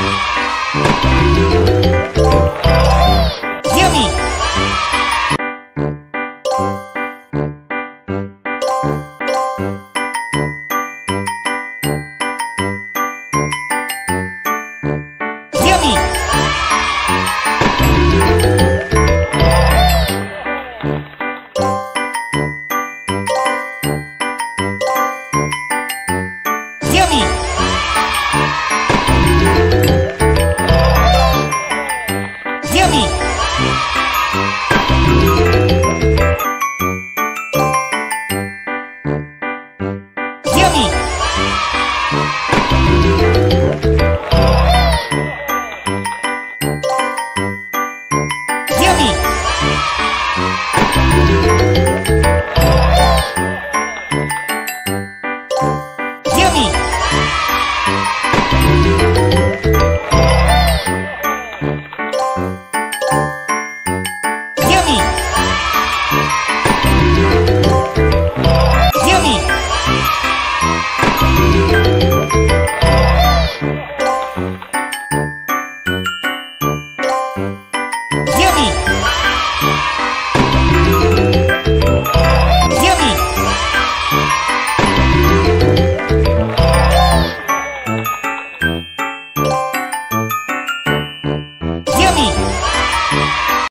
Yeah. 你。